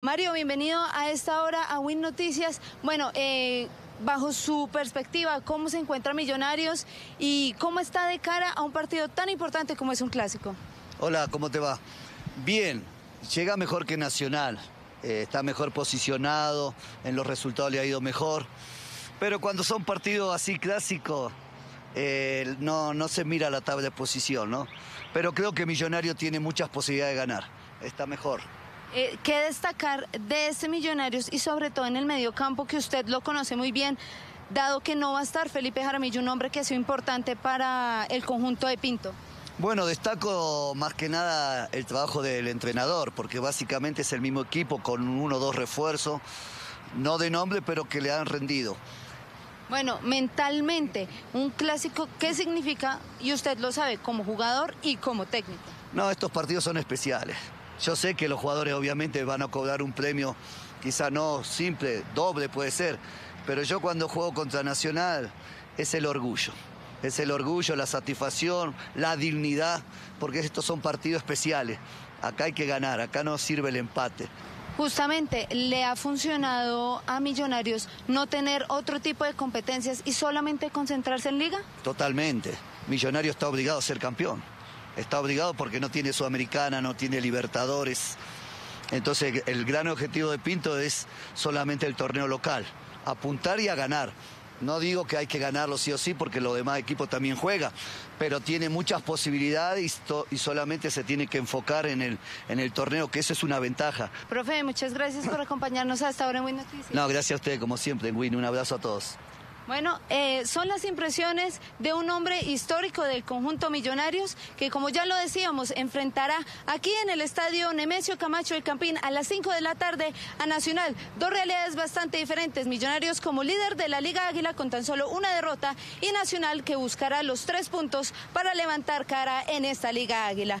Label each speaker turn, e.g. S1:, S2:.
S1: Mario, bienvenido a esta hora a Win Noticias. Bueno, eh, bajo su perspectiva, ¿cómo se encuentra Millonarios y cómo está de cara a un partido tan importante como es un clásico?
S2: Hola, ¿cómo te va? Bien, llega mejor que Nacional, eh, está mejor posicionado, en los resultados le ha ido mejor, pero cuando son partidos así clásicos, eh, no, no se mira la tabla de posición, ¿no? Pero creo que Millonario tiene muchas posibilidades de ganar, está mejor.
S1: Eh, ¿Qué destacar de este Millonarios y sobre todo en el medio campo que usted lo conoce muy bien, dado que no va a estar Felipe Jaramillo, un hombre que ha sido importante para el conjunto de Pinto?
S2: Bueno, destaco más que nada el trabajo del entrenador, porque básicamente es el mismo equipo con uno o dos refuerzos, no de nombre, pero que le han rendido.
S1: Bueno, mentalmente, un clásico, ¿qué significa? Y usted lo sabe, como jugador y como técnico.
S2: No, estos partidos son especiales. Yo sé que los jugadores obviamente van a cobrar un premio, quizá no simple, doble puede ser, pero yo cuando juego contra Nacional es el orgullo. Es el orgullo, la satisfacción, la dignidad, porque estos son partidos especiales. Acá hay que ganar, acá no sirve el empate.
S1: Justamente, ¿le ha funcionado a Millonarios no tener otro tipo de competencias y solamente concentrarse en liga?
S2: Totalmente. Millonario está obligado a ser campeón está obligado porque no tiene Sudamericana, no tiene Libertadores. Entonces el gran objetivo de Pinto es solamente el torneo local, apuntar y a ganar. No digo que hay que ganarlo sí o sí porque los demás equipos también juegan, pero tiene muchas posibilidades y, solamente se tiene que enfocar en el, en el torneo, que eso es una ventaja.
S1: Profe, muchas gracias por acompañarnos hasta ahora en Win Noticias.
S2: No, gracias a usted, como siempre, Win. Un abrazo a todos.
S1: Bueno, eh, son las impresiones de un hombre histórico del conjunto Millonarios que, como ya lo decíamos, enfrentará aquí en el estadio Nemesio Camacho del Campín a las 5 de la tarde a Nacional. Dos realidades bastante diferentes. Millonarios como líder de la Liga Águila con tan solo una derrota y Nacional que buscará los tres puntos para levantar cara en esta Liga Águila.